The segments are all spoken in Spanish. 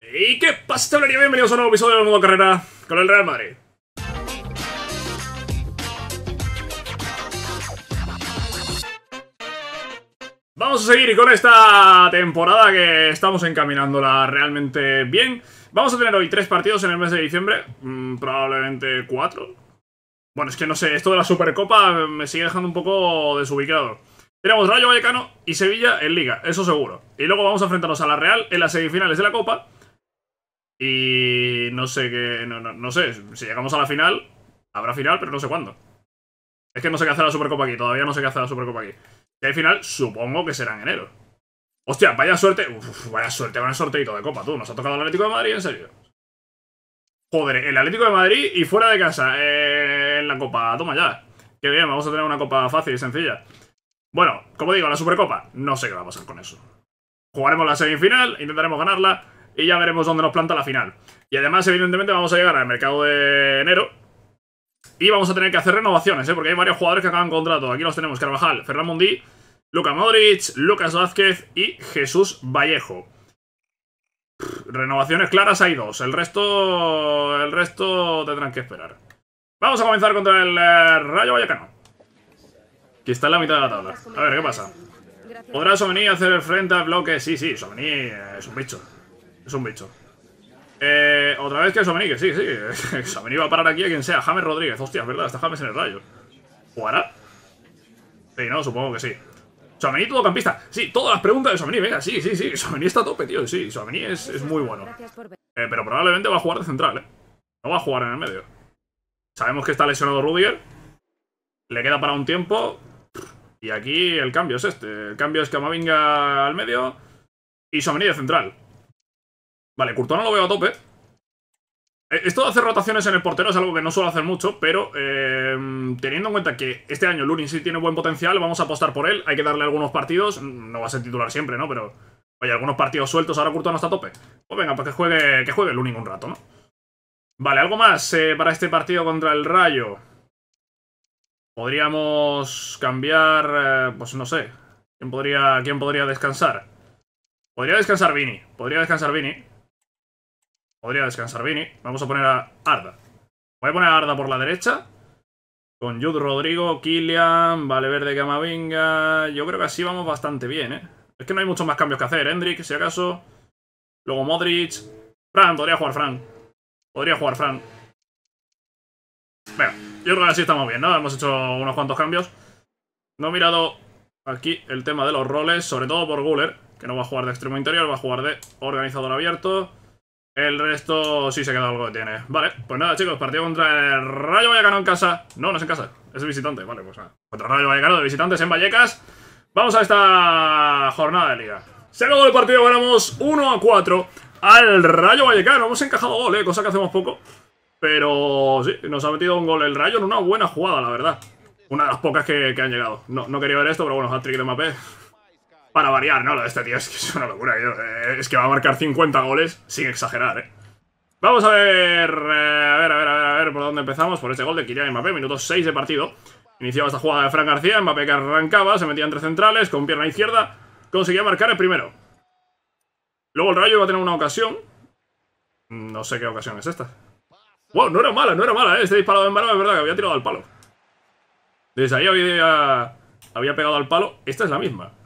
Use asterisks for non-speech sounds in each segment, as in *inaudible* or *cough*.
¿Y qué pasa, tablería? Bienvenidos a un nuevo episodio de Modo Carrera con el Real Madrid. Vamos a seguir con esta temporada que estamos encaminándola realmente bien. Vamos a tener hoy tres partidos en el mes de diciembre, mm, probablemente cuatro. Bueno, es que no sé, esto de la Supercopa me sigue dejando un poco desubicado. Tenemos Rayo Vallecano y Sevilla en Liga, eso seguro. Y luego vamos a enfrentarnos a la Real en las semifinales de la Copa. Y no sé qué. No, no, no sé, si llegamos a la final, habrá final, pero no sé cuándo. Es que no sé qué hacer la Supercopa aquí, todavía no sé qué hacer la Supercopa aquí. Si hay final, supongo que será en enero. Hostia, vaya suerte. Uf, vaya suerte con el sorteito de Copa, tú. Nos ha tocado el Atlético de Madrid, en serio. Joder, el Atlético de Madrid y fuera de casa, eh, en la Copa. Toma ya. Qué bien, vamos a tener una Copa fácil y sencilla. Bueno, como digo, la Supercopa, no sé qué va a pasar con eso. Jugaremos la semifinal, intentaremos ganarla y ya veremos dónde nos planta la final. Y además, evidentemente, vamos a llegar al mercado de enero y vamos a tener que hacer renovaciones, ¿eh? porque hay varios jugadores que acaban contrato. Aquí los tenemos, Carvajal, Ferran Mundi, Luka Modric, Lucas Vázquez y Jesús Vallejo. Renovaciones claras hay dos, el resto, el resto tendrán que esperar. Vamos a comenzar contra el eh, Rayo Vallecano. Que está en la mitad de la tabla. A ver, ¿qué pasa? ¿Podrá Somení hacer frente al bloque? Sí, sí, Somení es un bicho. Es un bicho. Eh, otra vez que Somení, que sí, sí. *laughs* Somení va a parar aquí a quien sea. James Rodríguez. Hostia, es verdad, está James en el rayo. ¿Jugará? Sí, no, supongo que sí. Somení todo campista. Sí, todas las preguntas de Somení, venga, sí, sí, sí. Somení está a tope, tío. Sí, Somení es, es muy bueno. Eh, pero probablemente va a jugar de central, ¿eh? No va a jugar en el medio. Sabemos que está lesionado Rudiger. Le queda para un tiempo. Y aquí el cambio es este. El cambio es Camavinga al medio y Somení de central. Vale, Courtois no lo veo a tope. Eh, Esto de hacer rotaciones en el portero es algo que no suelo hacer mucho, pero eh, teniendo en cuenta que este año Lunin sí tiene buen potencial, vamos a apostar por él. Hay que darle algunos partidos. No va a ser titular siempre, ¿no? Pero, oye, algunos partidos sueltos. Ahora Courtois no está a tope. Pues venga, pues que juegue, que juegue Lunin un rato, ¿no? Vale, algo más eh, para este partido contra el Rayo. Podríamos cambiar, pues no sé. ¿Quién podría, ¿Quién podría descansar? Podría descansar Vini. Podría descansar Vini. Podría descansar Vini. Vamos a poner a Arda. Voy a poner a Arda por la derecha. Con Jude Rodrigo, Kylian, Valverde Camavinga. Yo creo que así vamos bastante bien, ¿eh? Es que no hay muchos más cambios que hacer. Hendrik, si acaso. Luego Modric. Fran, podría jugar Fran. Podría jugar Fran. Venga, yo creo que así estamos bien, ¿no? Hemos hecho unos cuantos cambios. No he mirado aquí el tema de los roles, sobre todo por Guller, que no va a jugar de extremo interior, va a jugar de organizador abierto. El resto sí se queda algo que tiene. Vale, pues nada, chicos, partido contra el Rayo Vallecano en casa. No, no es en casa, es el visitante. Vale, pues nada. Contra el Rayo Vallecano de visitantes en Vallecas. Vamos a esta jornada de liga. Se acabó el partido, ganamos 1 a 4 al Rayo Vallecano. Hemos encajado gol, eh, cosa que hacemos poco. Pero sí, nos ha metido un gol el Rayo en una buena jugada, la verdad. Una de las pocas que, que han llegado. No, no quería ver esto, pero bueno, hat-trick de Mbappé. Para variar, ¿no? Lo de este tío es que es una locura. Yo, eh, es que va a marcar 50 goles sin exagerar, ¿eh? Vamos a ver, eh, a ver, a ver, a ver, a ver por dónde empezamos. Por este gol de Kylian Mbappé, minuto 6 de partido. Iniciaba esta jugada de Fran García, Mbappé que arrancaba, se metía entre centrales, con pierna izquierda, conseguía marcar el primero. Luego el Rayo iba a tener una ocasión. No sé qué ocasión es esta. Wow, no era mala, no era mala, ¿eh? Este disparo de Mbappé es verdad que había tirado al palo. Desde ahí había, había pegado al palo. Esta es la misma.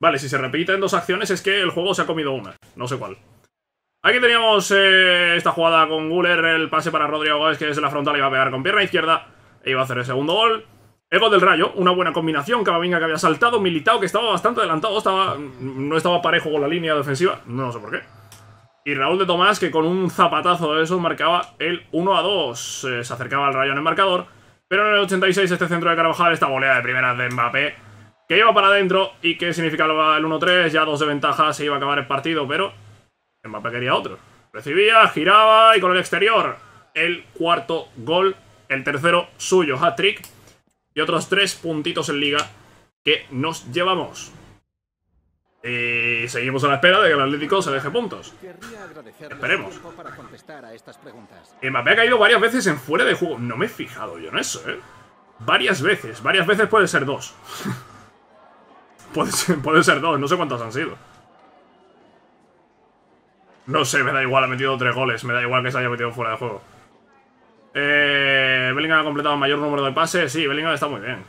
Vale, si se repite en dos acciones es que el juego se ha comido una. No sé cuál. Aquí teníamos eh, esta jugada con Guller, el pase para Rodrigo Gómez, que desde la frontal iba a pegar con pierna izquierda. E iba a hacer el segundo gol. El del Rayo, una buena combinación. Camavinga que había saltado, Militao que estaba bastante adelantado. Estaba, no estaba parejo con la línea defensiva. No sé por qué. Y Raúl de Tomás que con un zapatazo de eso marcaba el 1 a 2. Eh, se acercaba al Rayo en el marcador. Pero en el 86 este centro de Carvajal, esta volea de primeras de Mbappé, que iba para adentro y que significaba el 1-3, ya dos de ventaja, se iba a acabar el partido, pero Mbappé quería otro. Recibía, giraba y con el exterior el cuarto gol, el tercero suyo, hat-trick, y otros tres puntitos en liga que nos llevamos. Y seguimos a la espera de que el Atlético se deje puntos. Esperemos. Mbappé ha caído varias veces en fuera de juego. No me he fijado yo en eso, ¿eh? Varias veces. Varias veces puede ser dos. *laughs* puede, ser, puede ser dos. No sé cuántas han sido. No sé, me da igual, ha metido tres goles. Me da igual que se haya metido fuera de juego. Eh, Bellingham ha completado el mayor número de pases. Sí, Bellingham está muy bien.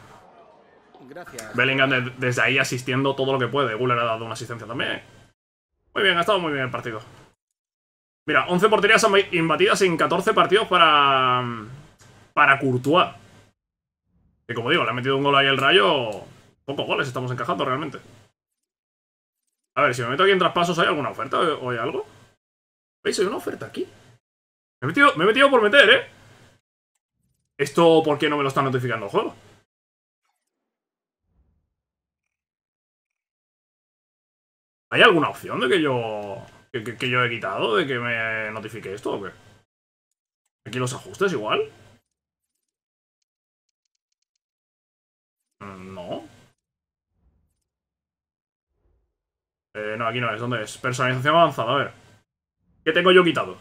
Gracias. Bellingham desde ahí asistiendo todo lo que puede. Guller ha dado una asistencia también. Muy bien, ha estado muy bien el partido. Mira, 11 porterías imbatidas en 14 partidos para... Para Courtois. Que como digo, le ha metido un gol ahí el Rayo. Pocos goles estamos encajando realmente. A ver, si me meto aquí en traspasos, ¿hay alguna oferta o hay algo? ¿Veis? Hay una oferta aquí. Me he metido, me he metido por meter, ¿eh? ¿Esto por qué no me lo está notificando el juego? ¿Hay alguna opción de que yo... Que, yo he quitado de que me notifique esto o qué? ¿Aquí los ajustes igual? Mm, no. Eh, no, aquí no es. ¿Dónde es? Personalización avanzada, a ver. ¿Qué tengo yo quitado?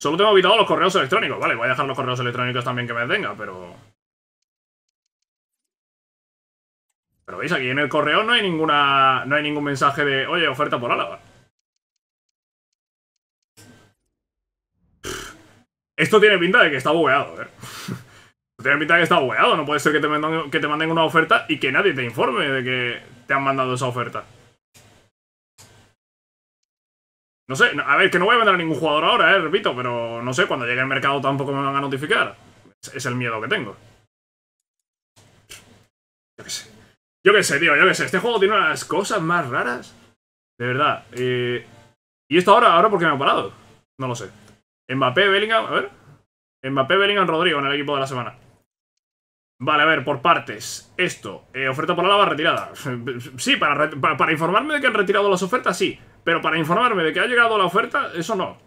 Solo tengo quitado los correos electrónicos. Vale, voy a dejar los correos electrónicos también que me tenga, pero... Pero veis, aquí en el correo no hay ninguna. No hay ningún mensaje de oye, oferta por Álava. Esto tiene pinta de que está bugueado, eh. *laughs* pinta de que está bugueado. No puede ser que te, manden, que te manden una oferta y que nadie te informe de que te han mandado esa oferta. No sé, a ver, que no voy a vender a ningún jugador ahora, eh, repito, pero no sé, cuando llegue al mercado tampoco me van a notificar. Es, el miedo que tengo. Yo qué sé. Yo qué sé, tío, yo qué sé. Este juego tiene unas cosas más raras. De verdad. Eh, ¿Y esto ahora? ¿Ahora por qué me ha parado? No lo sé. Mbappé, Bellingham, a ver. Mbappé, Bellingham, Rodrigo en el equipo de la semana. Vale, a ver, por partes. Esto, eh, oferta por la lava retirada. *laughs* Sí, para, para, informarme de que han retirado las ofertas, sí. Pero para informarme de que ha llegado la oferta, eso no.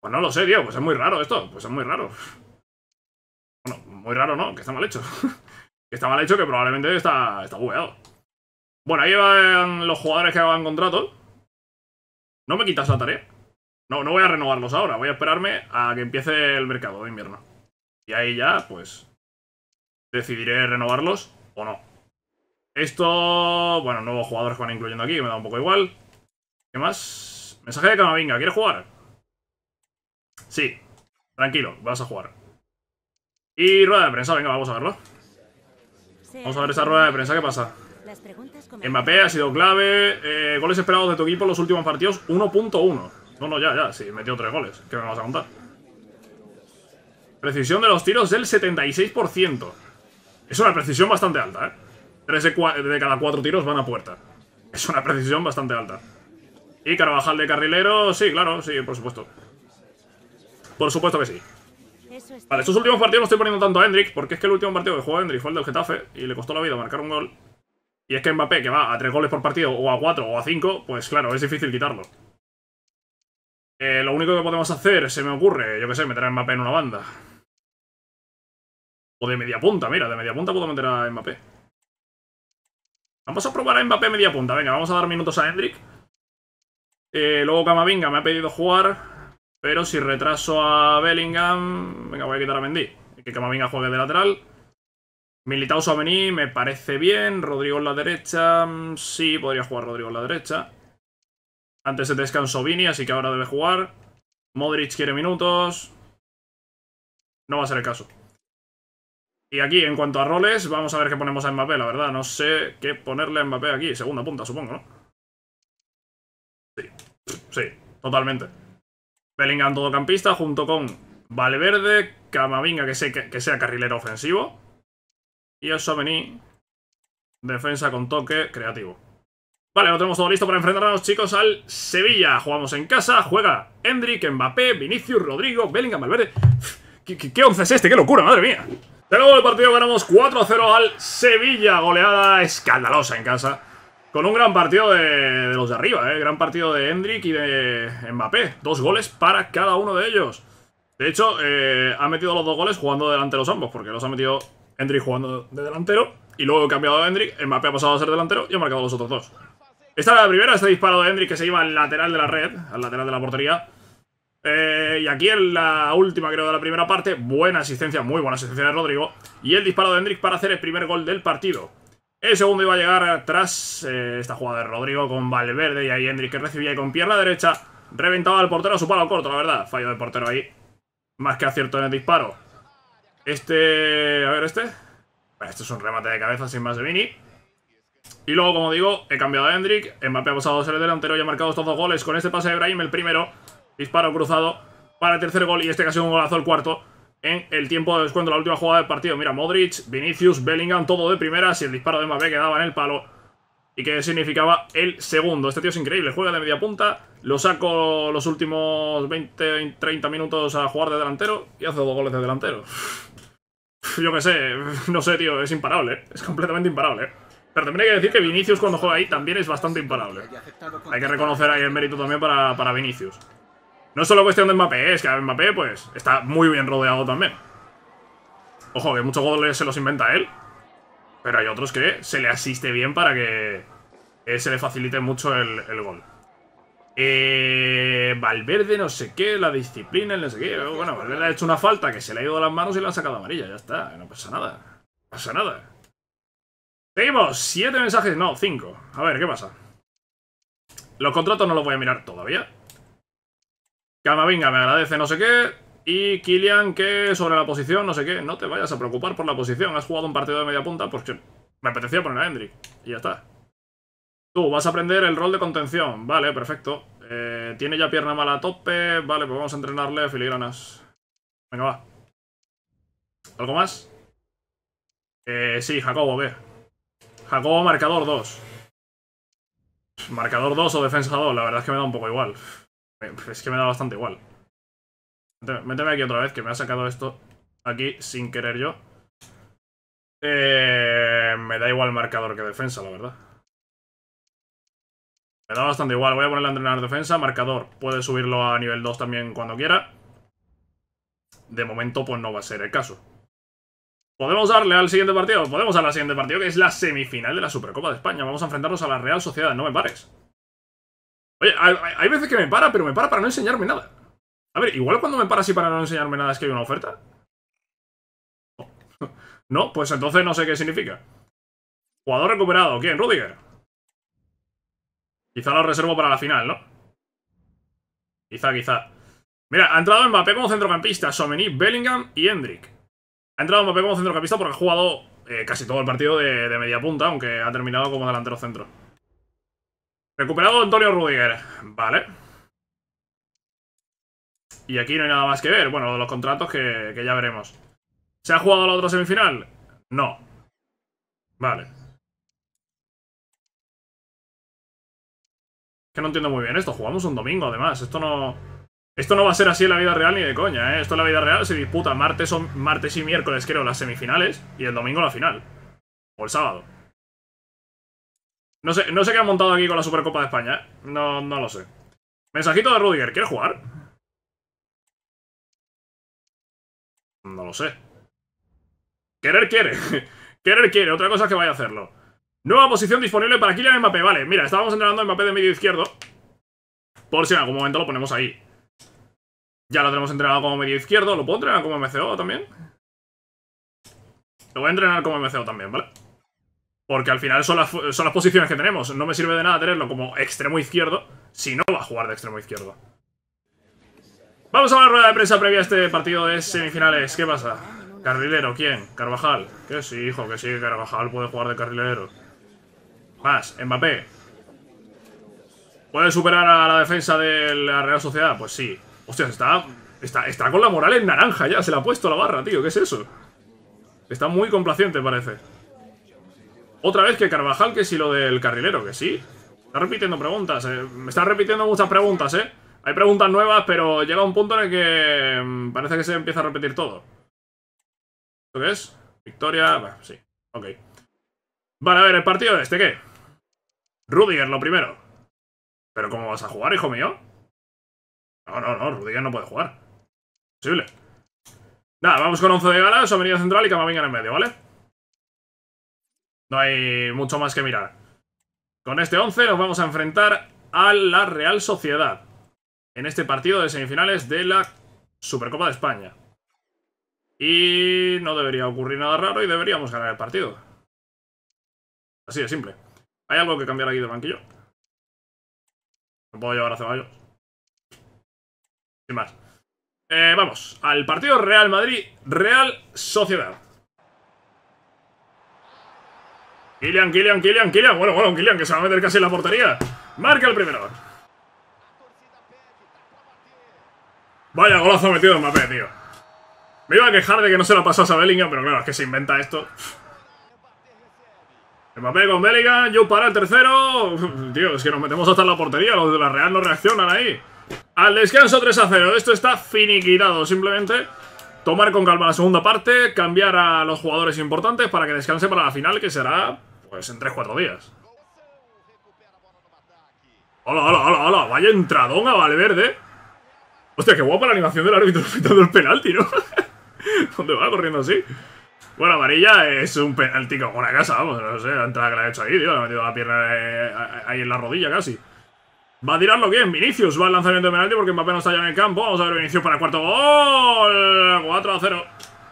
Pues no lo sé, tío. Pues es muy raro esto. Pues es muy raro. Bueno, muy raro no, que está mal hecho. *laughs* Que está mal hecho, que probablemente está, está bugueado. Bueno, ahí van los jugadores que hagan contrato. No me quitas la tarea. No, no voy a renovarlos ahora. Voy a esperarme a que empiece el mercado de invierno. Y ahí ya, pues... Decidiré renovarlos o no. Esto... Bueno, nuevos jugadores que van incluyendo aquí, me da un poco igual. ¿Qué más? Mensaje de Camavinga, ¿quieres jugar? Sí. Tranquilo, vas a jugar. Y rueda de prensa, venga, vamos a verlo. Vamos a ver esa rueda de prensa, ¿qué pasa? Mbappé ha sido clave. Eh, goles esperados de tu equipo en los últimos partidos, 1.1. No, no, ya, ya, sí, metió tres goles. ¿Qué me vas a contar? Precisión de los tiros del 76%. Es una precisión bastante alta, ¿eh? Tres de, cada cuatro tiros van a puerta. Es una precisión bastante alta. Y Carvajal de carrilero, sí, claro, sí, por supuesto. Por supuesto que sí. Vale, estos últimos partidos no estoy poniendo tanto a Hendrik, porque es que el último partido que jugó Hendrik fue el del Getafe y le costó la vida marcar un gol. Y es que Mbappé, que va a 3 goles por partido, o a 4 o a 5, pues claro, es difícil quitarlo. Eh, lo único que podemos hacer, se me ocurre, yo que sé, meter a Mbappé en una banda. O de media punta, mira, de media punta puedo meter a Mbappé. Vamos a probar a Mbappé media punta, venga, vamos a dar minutos a Hendrik. Eh, luego Camavinga me ha pedido jugar. Pero si retraso a Bellingham... Venga, voy a quitar a Mendy. Que Camavinga juegue de lateral. Militao Somení me parece bien. Rodrigo en la derecha. Mm, sí, podría jugar Rodrigo en la derecha. Antes se descansó Vini, así que ahora debe jugar. Modric quiere minutos. No va a ser el caso. Y aquí, en cuanto a roles, vamos a ver qué ponemos a Mbappé, la verdad. No sé qué ponerle a Mbappé aquí. Segunda punta, supongo, ¿no? Sí, sí, totalmente. Bellingham todocampista junto con Valverde, Camavinga que, sea, que sea carrilero ofensivo y Osomení defensa con toque creativo. Vale, lo tenemos todo listo para enfrentarnos, chicos, al Sevilla. Jugamos en casa, juega Hendrik, Mbappé, Vinicius, Rodrigo, Bellingham, Valverde. ¿Qué, qué, once es este? ¡Qué locura, madre mía! Nuevo el partido ganamos 4-0 al Sevilla. Goleada escandalosa en casa. Con un gran partido de, los de arriba, ¿eh? Gran partido de Hendrik y de Mbappé. Dos goles para cada uno de ellos. De hecho, eh, ha metido los dos goles jugando de delanteros ambos, porque los ha metido Hendrik jugando de delantero y luego he cambiado a Hendrik, Mbappé ha pasado a ser delantero y ha marcado los otros dos. Esta es la primera, este disparo de Hendrik que se iba al lateral de la red, al lateral de la portería. Eh, y aquí en la última, creo, de la primera parte, buena asistencia, muy buena asistencia de Rodrigo. Y el disparo de Hendrik para hacer el primer gol del partido. El segundo iba a llegar tras eh, esta jugada de Rodrigo con Valverde y ahí Hendrik que recibía y con pierna derecha reventaba al portero a su palo corto, la verdad. Fallo de portero ahí. Más que acierto en el disparo. Este... A ver, este. Este es un remate de cabeza sin más de Vini. Y luego, como digo, he cambiado a Hendrik. Mbappé ha pasado a ser el delantero y ha marcado estos dos goles con este pase de Ibrahim, el primero. Disparo cruzado para el tercer gol y este casi un golazo el cuarto en el tiempo de descuento, la última jugada del partido. Mira, Modric, Vinicius, Bellingham, todo de primeras y el disparo de Mbappé quedaba en el palo. ¿Y que significaba el segundo? Este tío es increíble, juega de media punta, lo saco los últimos 20, 30 minutos a jugar de delantero y hace dos goles de delantero. Yo qué sé, no sé, tío, es imparable, es completamente imparable. Pero también hay que decir que Vinicius cuando juega ahí también es bastante imparable. Hay que reconocer ahí el mérito también para, para Vinicius. No es solo cuestión de Mbappé, es que Mbappé pues está muy bien rodeado también. Ojo, que muchos goles se los inventa él. Pero hay otros que se le asiste bien para que se le facilite mucho el, gol. Eh, Valverde no sé qué, la disciplina, no sé qué. Bueno, Valverde ha hecho una falta que se le ha ido de las manos y le han sacado amarilla. Ya está, no pasa nada. No pasa nada. Seguimos, siete mensajes, no, cinco. A ver, ¿qué pasa? Los contratos no los voy a mirar todavía. Camavinga me agradece no sé qué. Y Kilian que sobre la posición, no sé qué. No te vayas a preocupar por la posición. Has jugado un partido de media punta porque me apetecía poner a Hendrik. Y ya está. Tú, vas a aprender el rol de contención. Vale, perfecto. Eh, tiene ya pierna mala a tope. Vale, pues vamos a entrenarle filigranas. Venga, va. ¿Algo más? Eh, sí, Jacobo, ¿qué? Jacobo, marcador 2. Marcador 2 o defensa 2, la verdad es que me da un poco igual. Es que me da bastante igual. Méteme aquí otra vez, que me ha sacado esto aquí sin querer yo. Eh, me da igual marcador que defensa, la verdad. Me da bastante igual. Voy a ponerle a entrenar defensa. Marcador. Puede subirlo a nivel 2 también cuando quiera. De momento, pues no va a ser el caso. ¿Podemos darle al siguiente partido? Podemos darle al siguiente partido, que es la semifinal de la Supercopa de España. Vamos a enfrentarnos a la Real Sociedad. No me pares. Oye, hay, veces que me para, pero me para para no enseñarme nada. A ver, igual cuando me para así para no enseñarme nada es que hay una oferta. No, *laughs* pues entonces no sé qué significa. Jugador recuperado. ¿Quién? Rudiger. Quizá lo reservo para la final, ¿no? Quizá, quizá. Mira, ha entrado Mbappé como centrocampista, Somení, Bellingham y Hendrik. Ha entrado Mbappé como centrocampista porque ha jugado eh, casi todo el partido de, de media punta, aunque ha terminado como delantero centro. Recuperado Antonio Rudiger. Vale. Y aquí no hay nada más que ver. Bueno, los contratos que, ya veremos. ¿Se ha jugado la otra semifinal? No. Vale. Que no entiendo muy bien esto. Jugamos un domingo, además. Esto no... Esto no va a ser así en la vida real ni de coña, ¿eh? Esto en la vida real se disputa martes, o, martes y miércoles, creo, las semifinales. Y el domingo la final. O el sábado. No sé, no sé qué han montado aquí con la Supercopa de España, ¿eh? No, no lo sé. Mensajito de Rudiger, ¿quiere jugar? No lo sé. Querer quiere. *laughs* Querer quiere, otra cosa es que vaya a hacerlo. Nueva posición disponible para Kylian Mbappé. Vale, mira, estábamos entrenando Mbappé de medio izquierdo. Por si en algún momento lo ponemos ahí. Ya lo tenemos entrenado como medio izquierdo. ¿Lo puedo entrenar como MCO también? Lo voy a entrenar como MCO también, ¿vale? Porque al final son las, son las posiciones que tenemos. No me sirve de nada tenerlo como extremo izquierdo si no va a jugar de extremo izquierdo. Vamos a la rueda de prensa previa a este partido de semifinales. ¿Qué pasa? Carrilero, ¿quién? Carvajal. Que sí, hijo, que sí, Carvajal puede jugar de carrilero. Más, Mbappé. ¿Puede superar a la defensa de la Real Sociedad? Pues sí. Hostia, está, está, está con la moral en naranja ya. Se le ha puesto la barra, tío. ¿Qué es eso? Está muy complaciente, parece. Otra vez que Carvajal, que si lo del carrilero, que sí. Está repitiendo preguntas, eh. Me está repitiendo muchas preguntas, eh. Hay preguntas nuevas, pero llega un punto en el que mm, parece que se empieza a repetir todo. ¿Esto qué es? Victoria... Sí. Ok. Vale, a ver, el partido de este, ¿qué? Rudiger, lo primero. ¿Pero cómo vas a jugar, hijo mío? No, no, no, Rudiger no puede jugar. Posible. Nada, vamos con 11 de gala, Somería central y Camavinga en el medio, ¿vale? No hay mucho más que mirar. Con este 11 nos vamos a enfrentar a la Real Sociedad. En este partido de semifinales de la Supercopa de España. Y no debería ocurrir nada raro y deberíamos ganar el partido. Así de simple. Hay algo que cambiar aquí del banquillo. No puedo llevar a Ceballos. Sin más. Eh, vamos, al partido Real Madrid-Real Sociedad. Kylian, Kylian, Kylian, Kylian. Bueno, bueno, Kylian, que se va a meter casi en la portería. Marca el primero. Vaya golazo metido en Mbappé, tío. Me iba a quejar de que no se la pasó a Bellingham, pero claro, es que se inventa esto. Mbappé con Bellingham, yo para el tercero. *laughs* Tío, es que nos metemos hasta en la portería. Los de la Real no reaccionan ahí. Al descanso 3 a 0. Esto está finiquitado. Simplemente tomar con calma la segunda parte, cambiar a los jugadores importantes para que descanse para la final, que será pues en 3-4 días. ¡Hola, hola, hola, hola! Vaya entradón a Valverde. Hostia, qué guapa la animación del árbitro *laughs* pitando el penalti, ¿no? *laughs* ¿Dónde va corriendo así? Bueno, amarilla es un penalti como una casa, vamos, no sé, la entrada que le ha hecho ahí, tío, le ha metido la pierna eh, ahí en la rodilla casi. Va a tirarlo bien, Vinicius va al lanzamiento de penalti porque Mbappé no está ya en el campo. Vamos a ver Vinicius para el cuarto gol. 4 a 0.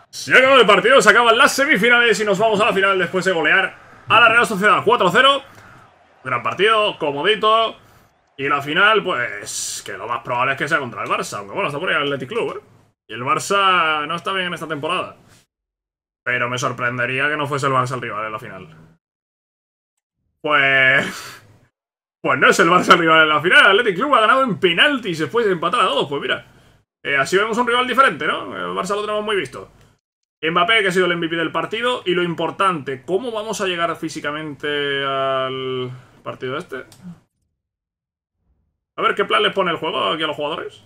Se acaba el partido, se acaban las semifinales y nos vamos a la final después de golear a la Real Sociedad 4 a 0. Gran partido, comodito. Y la final, pues, que lo más probable es que sea contra el Barça. Aunque bueno, está por ahí el Athletic Club, ¿eh? Y el Barça no está bien en esta temporada. Pero me sorprendería que no fuese el Barça el rival en la final. Pues... Pues no es el Barça el rival en la final. El Athletic Club ha ganado en penaltis después de empatar a dos. Pues mira, eh, así vemos un rival diferente, ¿no? El Barça lo tenemos muy visto. Mbappé, que ha sido el MVP del partido. Y lo importante, ¿cómo vamos a llegar físicamente al partido este? A ver, ¿qué plan les pone el juego aquí a los jugadores?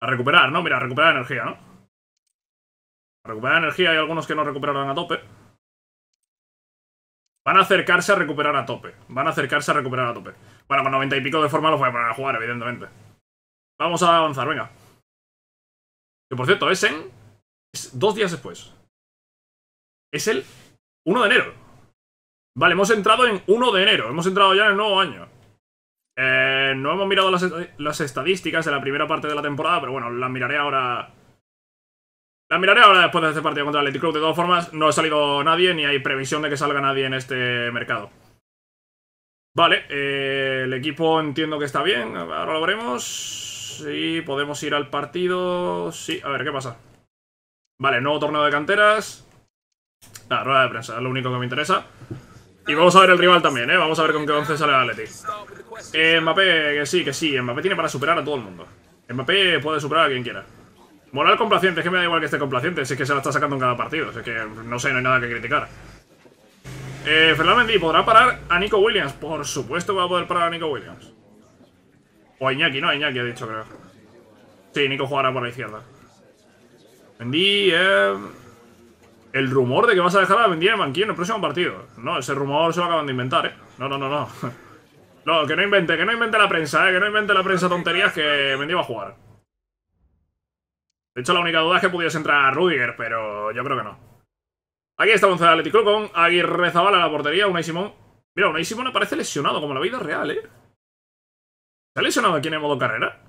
A recuperar, ¿no? Mira, a recuperar energía, ¿no? A recuperar energía hay algunos que no recuperarán a tope. Van a acercarse a recuperar a tope. Van a acercarse a recuperar a tope. Bueno, con 90 y pico de forma los voy a poner a jugar, evidentemente. Vamos a avanzar, venga. Que por cierto, es en... Dos días después. Es el 1 de enero. Vale, hemos entrado en 1 de enero. Hemos entrado ya en el nuevo año. Eh, no hemos mirado las, las estadísticas de la primera parte de la temporada, pero bueno, las miraré ahora la miraré ahora después de este partido contra el Athletic Club. De todas formas, no ha salido nadie, ni hay previsión de que salga nadie en este mercado. Vale, eh, el equipo entiendo que está bien. Ahora lo veremos. Sí, podemos ir al partido. Sí, a ver, ¿qué pasa? Vale, nuevo torneo de canteras. La rueda de prensa, es lo único que me interesa. Y vamos a ver el rival también, ¿eh? Vamos a ver con qué once sale el Athletic. Eh, Mbappé, que sí, que sí. Mbappé tiene para superar a todo el mundo. Mbappé puede superar a quien quiera. Moral complaciente, es que me da igual que esté complaciente, si es que se la está sacando en cada partido, es que no sé, no hay nada que criticar. Eh, Fernando Mendy, ¿podrá parar a Nico Williams? Por supuesto que va a poder parar a Nico Williams. O a Iñaki, no, a Iñaki ha dicho, creo. Sí, Nico jugará por la izquierda. Mendy, eh... El rumor de que vas a dejar a Mendy en banquillo en el próximo partido. No, ese rumor se lo acaban de inventar, ¿eh? No, no, no, no. *laughs* No, que no invente, que no invente la prensa, ¿eh? Que no invente la prensa tonterías que Mendy va a jugar. De hecho, la única duda es que pudiese entrar Rudiger, pero yo creo que no. Aquí está Gonzalo Atlético con Aguirre Zabala a la portería, Unai Simón. Mira, Unai Simón aparece lesionado, como la vida real, ¿eh? ¿Se ha lesionado aquí en el modo carrera?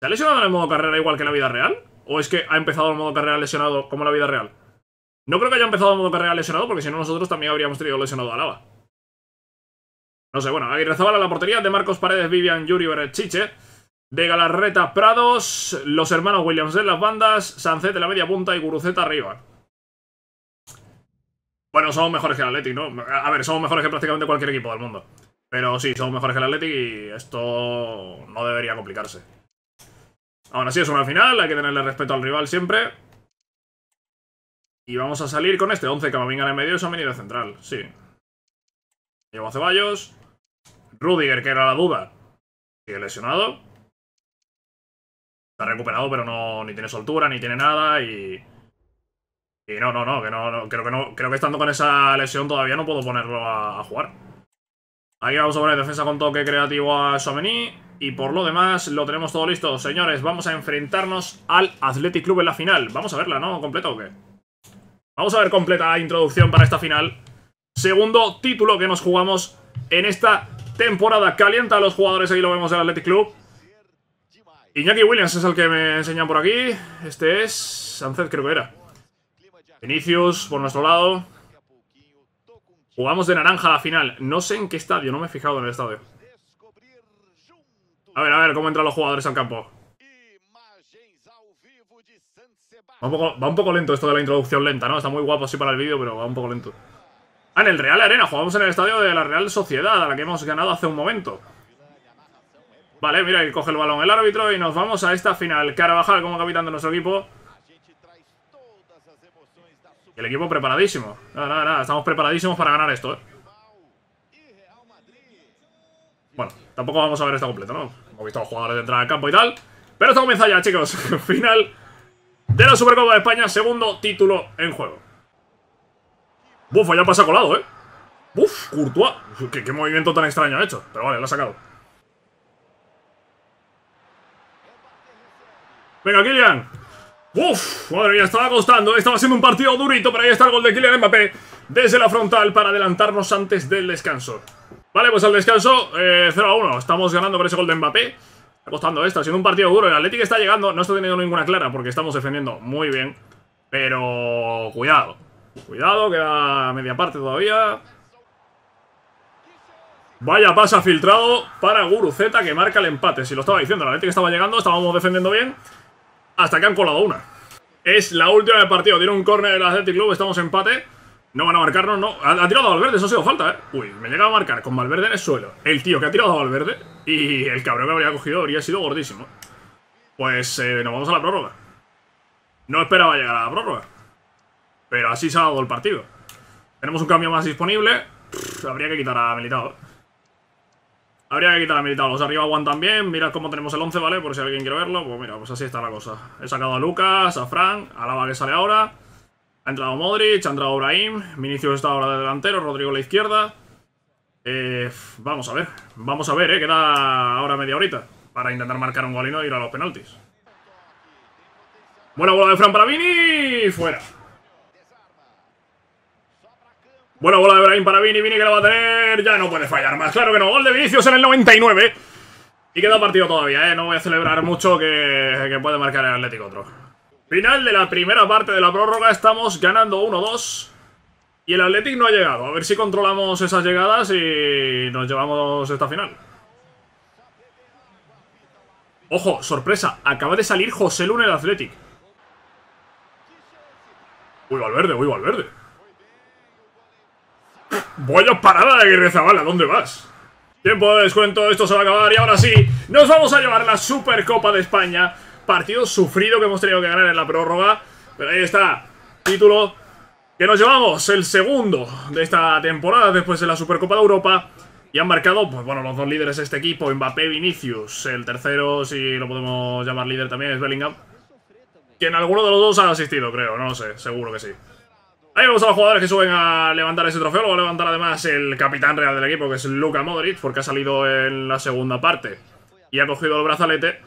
¿Se ha lesionado en el modo carrera igual que en la vida real? ¿O es que ha empezado el modo carrera lesionado como en la vida real? No creo que haya empezado el modo carrera lesionado, porque si no nosotros también habríamos tenido lesionado a Lava. No sé, bueno, Aguirre Zabala la portería de Marcos Paredes, Vivian, Yuri, Chiche de Galarreta Prados, los hermanos Williams en las bandas, Sancet en la media punta y Guruceta arriba. Bueno, somos mejores que el Athletic, ¿no? A ver, somos mejores que prácticamente cualquier equipo del mundo. Pero sí, somos mejores que el Athletic y esto no debería complicarse. Aún así es una final, hay que tenerle respeto al rival siempre. Y vamos a salir con este 11 Camavinga en el medio y venido central, sí. Llevo a Ceballos. Rudiger, que era la duda, sigue lesionado. Está recuperado, pero no ni tiene soltura, ni tiene nada y... Y no, no, no, que no, creo que no, creo que estando con esa lesión todavía no puedo ponerlo a, jugar. Aquí vamos a poner defensa con toque creativo a Somení. Y por lo demás, lo tenemos todo listo. Señores, vamos a enfrentarnos al Athletic Club en la final. Vamos a verla, ¿no? ¿Completa o qué? Vamos a ver completa introducción para esta final. Segundo título que nos jugamos en esta temporada. Calienta a los jugadores, ahí lo vemos del Athletic Club. Iñaki Williams es el que me enseñan por aquí. Este es... Sánchez creo que era. Vinicius por nuestro lado. Jugamos de naranja a la final. No sé en qué estadio, no me he fijado en el estadio. A ver, a ver cómo entran los jugadores al campo. Va un, poco, lento esto de la introducción lenta, ¿no? Está muy guapo así para el vídeo, pero va un poco lento. Ah, en el Real Arena. Jugamos en el estadio de la Real Sociedad, a la que hemos ganado hace un momento. Vale, mira, que coge el balón el árbitro y nos vamos a esta final. Carvajal como capitán de nuestro equipo. El equipo preparadísimo. Nada, nada, nada. Estamos preparadísimos para ganar esto, ¿eh? Bueno, tampoco vamos a ver esto completo, ¿no? Hemos visto a los jugadores de entrada al campo y tal. Pero esto comienza ya, chicos. *laughs* Final de la Supercopa de España. Segundo título en juego. Buf, ya pasa colado, ¿eh? Uf, Courtois. ¿Qué, qué movimiento tan extraño ha hecho. Pero vale, lo ha sacado. Venga, Kylian. Uf, madre mía, estaba costando. Estaba siendo un partido durito, pero ahí está el gol de Kylian Mbappé desde la frontal para adelantarnos antes del descanso. Vale, pues al descanso, eh, 0 a 1. Estamos ganando por ese gol de Mbappé. Está costando esto, ha sido un partido duro. El Atlético está llegando, no está teniendo ninguna clara porque estamos defendiendo muy bien. Pero cuidado. Cuidado, queda media parte todavía. Vaya pasa filtrado para Guruzeta que marca el empate. Si lo estaba diciendo, el Atlético estaba llegando, estábamos defendiendo bien. Hasta que han colado una. Es la última del partido. Tiene un córner del Athletic Club. Estamos en empate. No van a marcarnos, no. Ha, tirado a Valverde, eso ha sido falta, ¿eh? Uy, me llega a marcar con Valverde en el suelo. El tío que ha tirado a Valverde y el cabrón que habría cogido habría sido gordísimo. Pues eh, nos vamos a la prórroga. No esperaba llegar a la prórroga. Pero así se ha dado el partido. Tenemos un cambio más disponible. habría que quitar a Militado. Habría que quitar a Militado. Los arriba aguantan bien. Mirad cómo tenemos el 11, ¿vale? Por si alguien quiere verlo. Pues mira, pues así está la cosa. He sacado a Lucas, a Fran, a Lava que sale ahora. Ha entrado Modric, ha entrado Brahim. Vinicius está ahora de delantero, Rodrigo a la izquierda. Eh, vamos a ver. Vamos a ver, ¿eh? Queda ahora media horita para intentar marcar un gol y no ir a los penaltis. Buena bola de Fran para Vini. Fuera. Buena bola de Brahim para Vini, Vini que la va a tener, ya no puede fallar más, claro que no, gol de Vinicius en el 99 Y queda partido todavía, eh, no voy a celebrar mucho que, puede marcar el Atlético otro. Final de la primera parte de la prórroga, estamos ganando 1-2 Y el Atlético no ha llegado, a ver si controlamos esas llegadas y nos llevamos esta final. Ojo, sorpresa, acaba de salir José Luna el Athletic. Uy, Valverde, uy, Valverde Vaya parada de Aguirre Zabala, ¿dónde vas? Tiempo de descuento, esto se va a acabar y ahora sí, nos vamos a llevar la Supercopa de España. Partido sufrido que hemos tenido que ganar en la prórroga, pero ahí está, título que nos llevamos, el segundo de esta temporada después de la Supercopa de Europa. Y han marcado, pues bueno, los dos líderes de este equipo, Mbappé Vinicius. El tercero, si lo podemos llamar líder también, es Bellingham. Que en alguno de los dos ha asistido, creo, no lo sé, seguro que sí. Ahí vemos a los jugadores que suben a levantar ese trofeo. Lo va a levantar además el capitán real del equipo, que es Luka Modric, porque ha salido en la segunda parte y ha cogido el brazalete.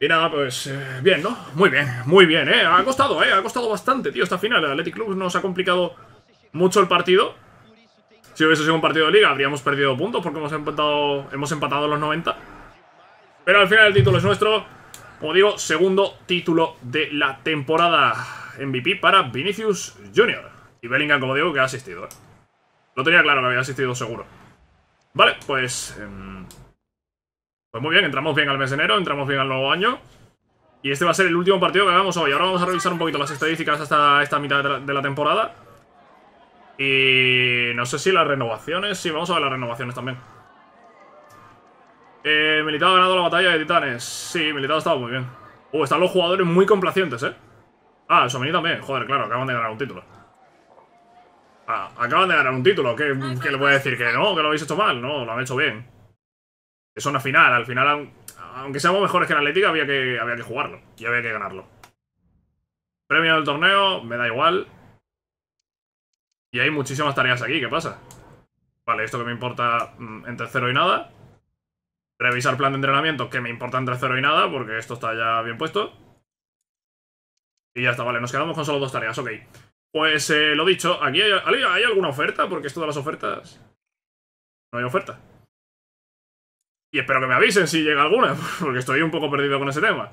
Y nada, pues eh, bien, ¿no? Muy bien, muy bien, ¿eh? Ha costado, ¿eh? Ha costado bastante, tío, esta final. El Athletic Club nos ha complicado mucho el partido. Si hubiese sido un partido de liga, habríamos perdido puntos porque hemos empatado, hemos empatado los 90. Pero al final el título es nuestro. Como digo, segundo título de la temporada. MVP para Vinicius Jr. Y Bellingham, como digo, que ha asistido, ¿eh? Lo tenía claro que había asistido seguro. Vale, pues... Em, pues muy bien, entramos bien al mes de enero, entramos bien al nuevo año. Y este va a ser el último partido que hagamos hoy. Ahora vamos a revisar un poquito las estadísticas hasta esta mitad de la, temporada. Y no sé si las renovaciones... Sí, vamos a ver las renovaciones también. Eh, Militado ha ganado la batalla de titanes. Sí, Militado ha estado muy bien. Uh, están los jugadores muy complacientes, ¿eh? Ah, Someni también. Joder, claro, acaban de ganar un título. Ah, acaban de ganar un título. ¿Qué, le voy a decir? ¿Que no? ¿Que lo habéis hecho mal? No, lo han hecho bien. Es una final. Al final, aunque seamos mejores que en Atlético, había que, había que jugarlo. Y había que ganarlo. Premio del torneo, me da igual. Y hay muchísimas tareas aquí. ¿Qué pasa? Vale, esto que me importa mm, entre cero y nada. Revisar plan de entrenamiento, que me importa entre cero y nada, porque esto está ya bien puesto. Y ya está, vale, nos quedamos con solo dos tareas, ok. Pues eh, lo dicho, ¿aquí hay, alguna oferta? Porque esto de las ofertas... No hay oferta. Y espero que me avisen si llega alguna, *laughs* porque estoy un poco perdido con ese tema.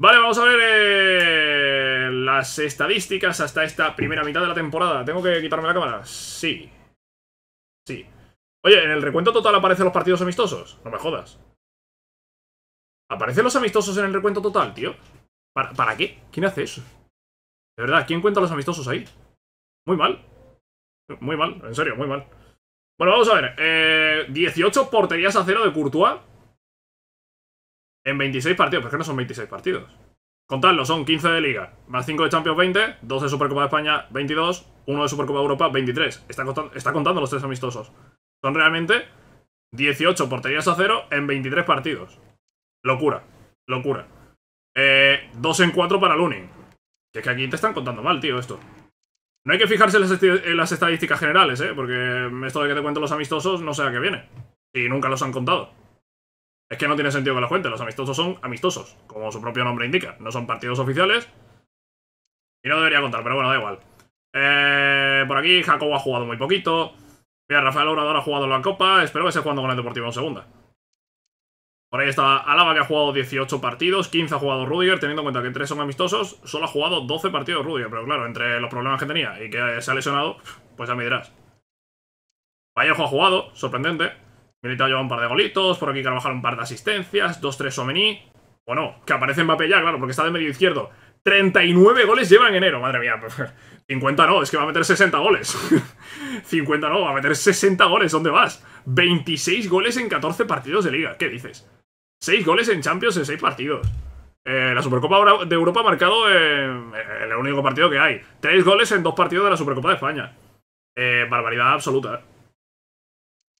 Vale, vamos a ver eh, las estadísticas hasta esta primera mitad de la temporada. ¿Tengo que quitarme la cámara? Sí. Sí. Oye, ¿en el recuento total aparecen los partidos amistosos? No me jodas. ¿Aparecen los amistosos en el recuento total, tío? ¿Para, ¿Para qué? ¿Quién hace eso? De verdad, ¿quién cuenta los amistosos ahí? Muy mal. Muy mal, en serio, muy mal. Bueno, vamos a ver. Eh, 18 porterías a cero de Courtois. En 26 partidos. Pero es que no son 26 partidos. Contadlo, son 15 de Liga. Más 5 de Champions 20. 2 de Supercopa de España 22. 1 de Supercopa de Europa 23. Está contando, está contando los tres amistosos. Son realmente 18 porterías a cero en 23 partidos. Locura. Locura. Eh, 2 en 4 para Lunin. Que es que aquí te están contando mal, tío, esto. No hay que fijarse en las, estadísticas generales, ¿eh? Porque esto de que te cuento los amistosos no sé a qué viene. Y nunca los han contado. Es que no tiene sentido que los cuente. Los amistosos son amistosos, como su propio nombre indica. No son partidos oficiales. Y no debería contar, pero bueno, da igual. Eh, por aquí Jacobo ha jugado muy poquito. Mira, Rafael Obrador ha jugado en la Copa. Espero que esté jugando con el Deportivo en segunda. Por ahí está Alaba que ha jugado 18 partidos, 15 ha jugado Rudiger, teniendo en cuenta que 3 son amistosos, solo ha jugado 12 partidos Rudiger, pero claro, entre los problemas que tenía y que se ha lesionado, pues ya me dirás. Vallejo ha jugado, sorprendente. Militao lleva un par de golitos, por aquí Carvajal un par de asistencias, 2-3 Omení. Bueno, que aparece Mbappé ya, claro, porque está de medio izquierdo. 39 goles lleva en enero, madre mía. *laughs* 50 no, es que va a meter 60 goles. *laughs* 50 no, va a meter 60 goles, ¿dónde vas? 26 goles en 14 partidos de liga, ¿qué dices? 6 goles en Champions en 6 partidos. Eh, la Supercopa de Europa ha marcado en, el único partido que hay. 3 goles en 2 partidos de la Supercopa de España. Eh, barbaridad absoluta.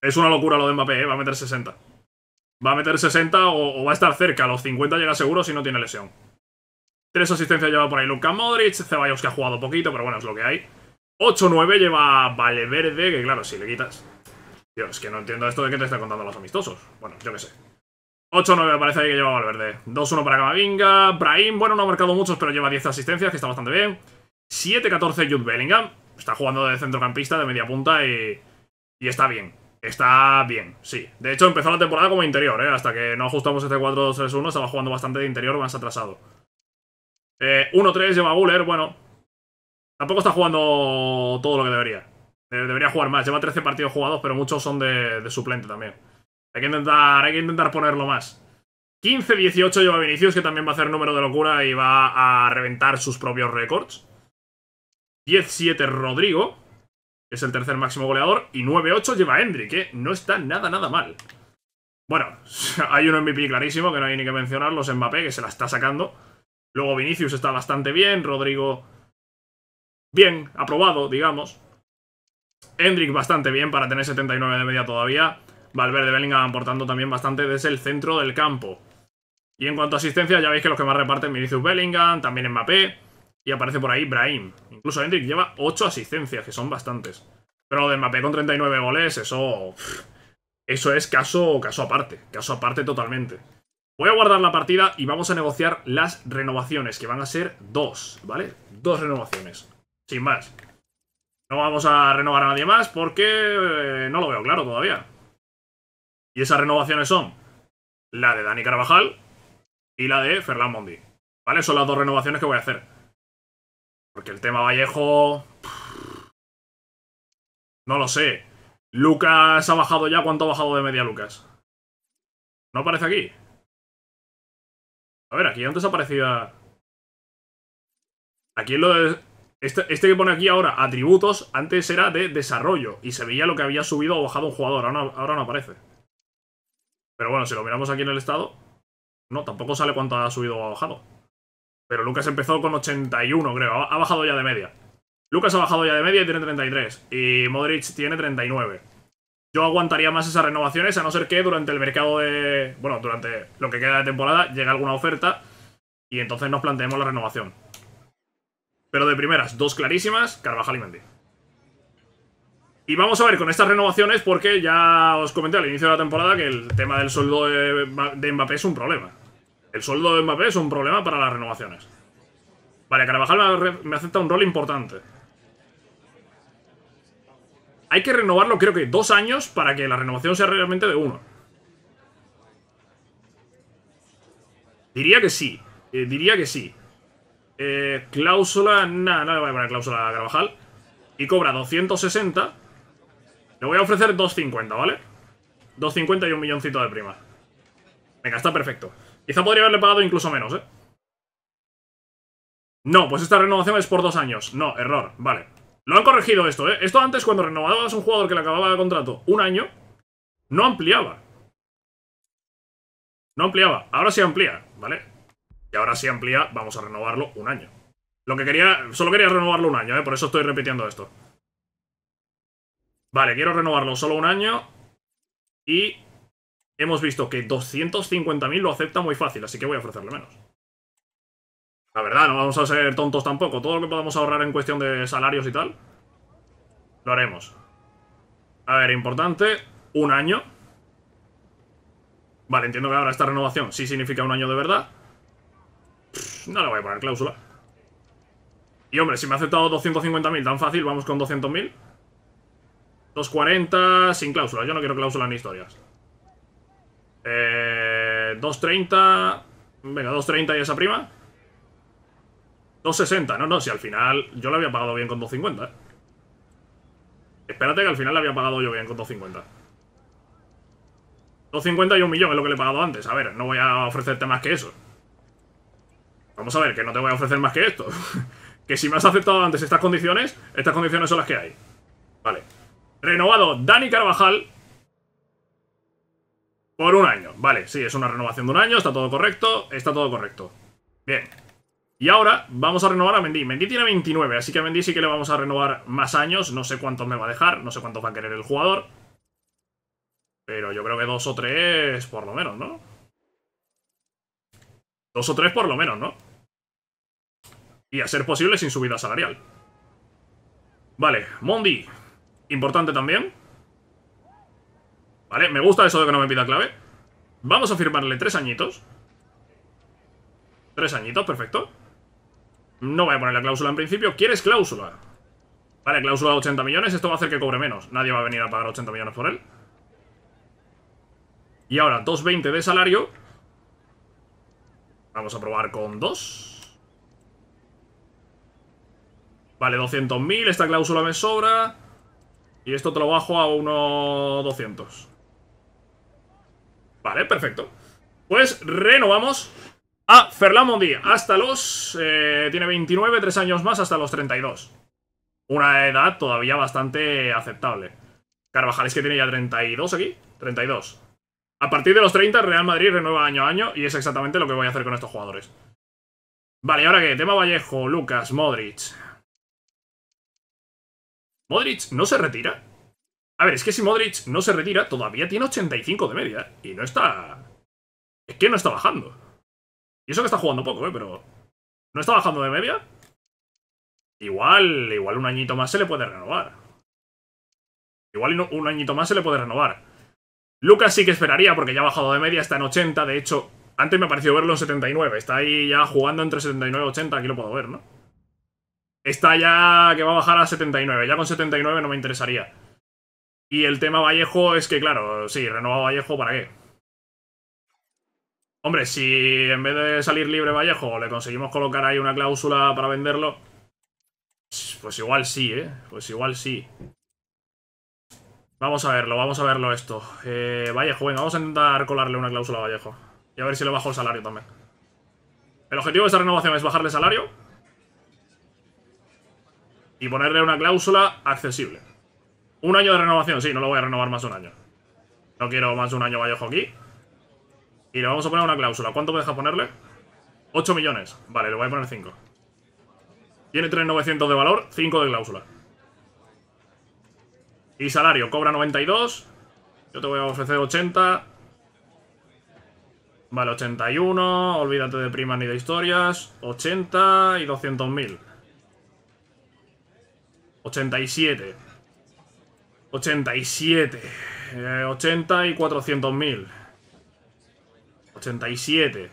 Es una locura lo de Mbappé, eh, va a meter 60. Va a meter 60 o, va a estar cerca. A los 50 llega seguro si no tiene lesión. Tres asistencias lleva por ahí Luka Modric. Ceballos que ha jugado poquito, pero bueno, es lo que hay. 8-9 lleva Valverde, que claro, si le quitas... Dios, es que no entiendo esto de que te está contando los amistosos. Bueno, yo qué sé. 8-9 parece ahí que lleva Valverde. 2-1 para Camavinga. Brahim, bueno, no ha marcado muchos, pero lleva 10 asistencias, que está bastante bien. 7-14 Jude Bellingham. Está jugando de centrocampista, de media punta y... Y está bien. Está bien, sí. De hecho, empezó la temporada como interior, ¿eh? Hasta que no ajustamos este 4-2-3-1, estaba jugando bastante de interior, más atrasado. Eh, 1-3 lleva Guller, bueno. Tampoco está jugando todo lo que debería. Debería jugar más. Lleva 13 partidos jugados, pero muchos son de, de suplente también. Hay que intentar, hay que intentar ponerlo más. 15-18 lleva Vinicius, que también va a hacer número de locura y va a reventar sus propios récords. 10-7 Rodrigo, que es el tercer máximo goleador. Y 9-8 lleva Hendry, que no está nada, nada mal. Bueno, *laughs* hay un MVP clarísimo, que no hay ni que mencionar, los Mbappé, que se la está sacando. Luego Vinicius está bastante bien, Rodrigo bien, aprobado, digamos. Hendrick bastante bien para tener 79 de media todavía. Valverde Bellingham aportando también bastante desde el centro del campo. Y en cuanto a asistencia, ya veis que los que más reparten Vinicius Bellingham, también Mbappé. Y aparece por ahí Brahim. Incluso Hendrick lleva 8 asistencias, que son bastantes. Pero lo de Mbappé con 39 goles, eso... Eso es caso, caso aparte. Caso aparte totalmente. Voy a guardar la partida y vamos a negociar las renovaciones, que van a ser dos, ¿vale? Dos renovaciones. Sin más. No vamos a renovar a nadie más porque eh, no lo veo claro todavía. Y esas renovaciones son la de Dani Carvajal y la de Ferland Mondi. ¿Vale? Son las dos renovaciones que voy a hacer. Porque el tema Vallejo... No lo sé. Lucas ha bajado ya. ¿Cuánto ha bajado de media Lucas? ¿No aparece aquí? A ver, aquí antes aparecía... Aquí lo de... Este, este, que pone aquí ahora, atributos, antes era de desarrollo. Y se veía lo que había subido o bajado un jugador. ahora no aparece. Pero bueno, si lo miramos aquí en el estado, no, tampoco sale cuánto ha subido o ha bajado. Pero Lucas empezó con 81, creo. Ha bajado ya de media. Lucas ha bajado ya de media y tiene 33. Y Modric tiene 39. Yo aguantaría más esas renovaciones, a no ser que durante el mercado de... Bueno, durante lo que queda de temporada llegue alguna oferta y entonces nos planteemos la renovación. Pero de primeras, dos clarísimas, Carvajal y Mendy. Y vamos a ver con estas renovaciones porque ya os comenté al inicio de la temporada que el tema del sueldo de, Mbappé es un problema. El sueldo de Mbappé es un problema para las renovaciones. Vale, Carvajal me acepta un rol importante. Hay que renovarlo creo que dos años para que la renovación sea realmente de uno. Diría que sí. Eh, diría que sí. Eh, cláusula... Nada, no le voy cláusula a Carvajal. Y cobra 260 Le voy a ofrecer 2.50, ¿vale? 2.50 y un milloncito de prima. Venga, está perfecto. Quizá podría haberle pagado incluso menos, ¿eh? No, pues esta renovación es por dos años. No, error, vale. Lo han corregido esto, ¿eh? Esto antes, cuando renovabas un jugador que le acababa de contrato un año, no ampliaba. No ampliaba. Ahora sí amplía, ¿vale? Y ahora sí amplía, vamos a renovarlo un año. Lo que quería... Solo quería renovarlo un año, ¿eh? Por eso estoy repitiendo esto. Vale, quiero renovarlo solo un año. Y hemos visto que 250.000 lo acepta muy fácil, así que voy a ofrecerle menos. La verdad, no vamos a ser tontos tampoco. Todo lo que podamos ahorrar en cuestión de salarios y tal, lo haremos. A ver, importante, un año. Vale, entiendo que ahora esta renovación sí significa un año de verdad. no le voy a poner cláusula. Y hombre, si me ha aceptado 250.000 tan fácil, vamos con 200.000. 240 sin cláusula. Yo no quiero cláusula ni historias. Eh, 230... Venga, 230 y esa prima. 260. No, no, si al final yo le había pagado bien con 250. ¿eh? Espérate que al final le había pagado yo bien con 250. 250 y un millón es lo que le he pagado antes. A ver, no voy a ofrecerte más que eso. Vamos a ver, que no te voy a ofrecer más que esto. *laughs* que si me has aceptado antes estas condiciones, estas condiciones son las que hay. Vale. Renovado Dani Carvajal. Por un año. Vale, sí, es una renovación de un año, está todo correcto, está todo correcto. Bien. Y ahora vamos a renovar a Mendy. Mendy tiene 29, así que a Mendy sí que le vamos a renovar más años. No sé cuántos me va a dejar, no sé cuántos va a querer el jugador. Pero yo creo que dos o tres por lo menos, ¿no? Dos o tres por lo menos, ¿no? Y a ser posible sin subida salarial. Vale, Mondi. Importante también. Vale, me gusta eso de que no me pida clave. Vamos a firmarle tres añitos. Tres añitos, perfecto. No voy a poner la cláusula en principio. ¿Quieres cláusula? Vale, cláusula de 80 millones. Esto va a hacer que cobre menos. Nadie va a venir a pagar 80 millones por él. Y ahora, 2.20 de salario. Vamos a probar con 2. Vale, 200.000. Esta cláusula me sobra. Y esto te lo bajo a unos 200. Vale, perfecto. Pues renovamos Ah, Ferland Mondi, hasta los... Eh, tiene 29, 3 años más, hasta los 32. Una edad todavía bastante aceptable. Carvajal es que tiene ya 32 aquí. 32. A partir de los 30, Real Madrid renueva año a año y es exactamente lo que voy a hacer con estos jugadores. Vale, ¿y ahora qué? Tema Vallejo, Lucas, Modric. ¿Modric no se retira? A ver, es que si Modric no se retira, todavía tiene 85 de media. Y no está... Es que no está bajando. Y eso que está jugando poco, ¿eh? Pero... ¿No está bajando de media? Igual, igual un añito más se le puede renovar. Igual un añito más se le puede renovar. Lucas sí que esperaría porque ya ha bajado de media, está en 80. De hecho, antes me ha parecido verlo en 79. Está ahí ya jugando entre 79 y 80. Aquí lo puedo ver, ¿no? Está ya que va a bajar a 79. Ya con 79 no me interesaría. Y el tema Vallejo es que, claro, sí, renovado Vallejo, ¿para qué? Hombre, si en vez de salir libre Vallejo le conseguimos colocar ahí una cláusula para venderlo, pues igual sí, ¿eh? Pues igual sí. Vamos a verlo, vamos a verlo esto. Eh, Vallejo, venga, vamos a intentar colarle una cláusula a Vallejo. Y a ver si le bajo el salario también. El objetivo de esta renovación es bajarle salario. Y ponerle una cláusula accesible. Un año de renovación, sí, no lo voy a renovar más un año. No quiero más de un año Vallejo aquí. Y le vamos a poner una cláusula. ¿Cuánto me deja ponerle? 8 millones. Vale, le voy a poner 5. Tiene 3.900 de valor, 5 de cláusula. Y salario, cobra 92. Yo te voy a ofrecer 80. Vale, 81. Olvídate de primas ni de historias. 80 y 200.000. 87. 87. 80 y 400.000. 87.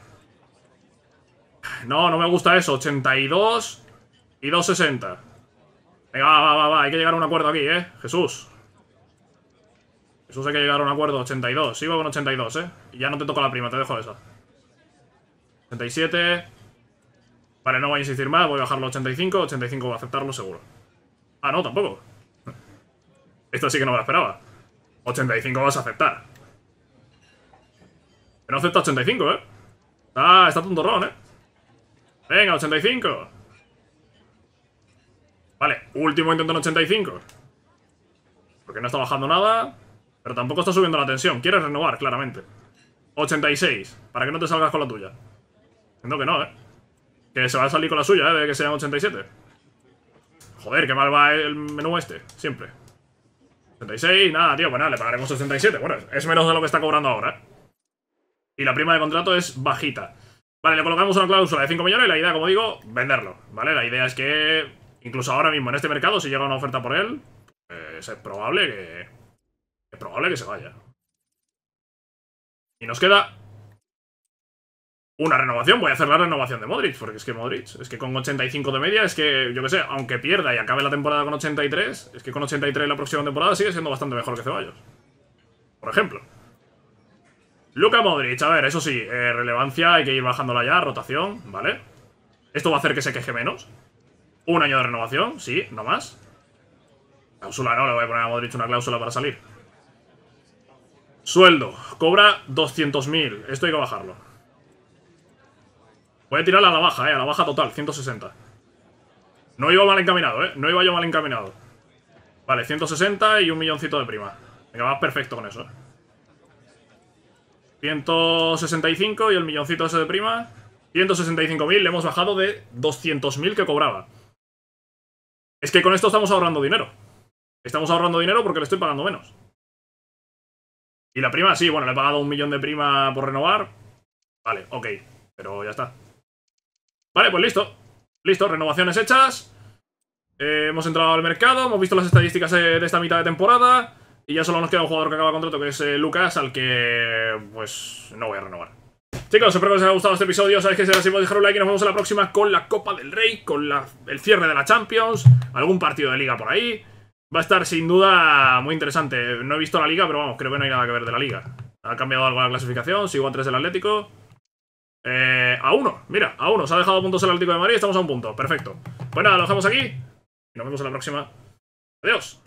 No, no me gusta eso. 82 y 260. Venga, va, va, va, va. Hay que llegar a un acuerdo aquí, ¿eh? Jesús. Jesús, hay que llegar a un acuerdo. 82. Sigo con 82, ¿eh? Y ya no te toca la prima, te dejo esa. 87. Vale, no voy a insistir más. Voy a bajarlo a 85. 85 voy a aceptarlo seguro. Ah, no, tampoco. Esto sí que no me lo esperaba. 85 vas a aceptar. Que no acepta 85, ¿eh? Ah, está tontorrón, ¿eh? Venga, 85. Vale, último intento en 85. Porque no está bajando nada. Pero tampoco está subiendo la tensión. Quieres renovar, claramente. 86. Para que no te salgas con la tuya. Entiendo que no, ¿eh? Que se va a salir con la suya, ¿eh? De que sean 87. Joder, qué mal va el menú este. Siempre. 86, nada, tío. Pues nada, le pagaremos 87. Bueno, es menos de lo que está cobrando ahora. Y la prima de contrato es bajita. Vale, le colocamos una cláusula de 5 millones y la idea, como digo, venderlo. ¿Vale? La idea es que, incluso ahora mismo en este mercado, si llega una oferta por él, pues es probable que... Es probable que se vaya. Y nos queda una renovación. Voy a hacer la renovación de Modric, porque es que Modric, es que con 85 de media, es que, yo qué sé, aunque pierda y acabe la temporada con 83, es que con 83 la próxima temporada sigue siendo bastante mejor que Ceballos. Por ejemplo. Luka Modric, a ver, eso sí, eh, relevancia, hay que ir bajándola ya, rotación, ¿vale? Esto va a hacer que se queje menos. Un año de renovación, sí, no más. Cláusula no, le voy a poner a Modric una cláusula para salir. Sueldo, cobra 200.000, esto hay que bajarlo. Voy a tirarla a la baja, eh, a la baja total, 160. No iba mal encaminado, eh. No iba yo mal encaminado. Vale, 160 y un milloncito de prima. Venga, va perfecto con eso. 165 y el milloncito ese de prima. 165.000, le hemos bajado de 200.000 que cobraba. Es que con esto estamos ahorrando dinero. Estamos ahorrando dinero porque le estoy pagando menos. Y la prima, sí, bueno, le he pagado un millón de prima por renovar. Vale, ok. Pero ya está. Vale, pues listo. Listo, renovaciones hechas. Eh, hemos entrado al mercado, hemos visto las estadísticas de esta mitad de temporada. Y ya solo nos queda un jugador que acaba contrato, que es eh, Lucas, al que pues no voy a renovar. Chicos, espero que os haya gustado este episodio. Sabéis que si así, dejar un like y nos vemos en la próxima con la Copa del Rey, con el cierre de la Champions, algún partido de liga por ahí. Va a estar sin duda muy interesante. No he visto la liga, pero vamos, creo que no hay nada que ver de la liga. Ha cambiado algo la clasificación, sigo a 3 del Atlético. Eh, a uno, mira, a uno. Se ha dejado puntos el Atlético de Madrid. Estamos a un punto. Perfecto. Pues nada, lo dejamos aquí. Y nos vemos en la próxima. Adiós.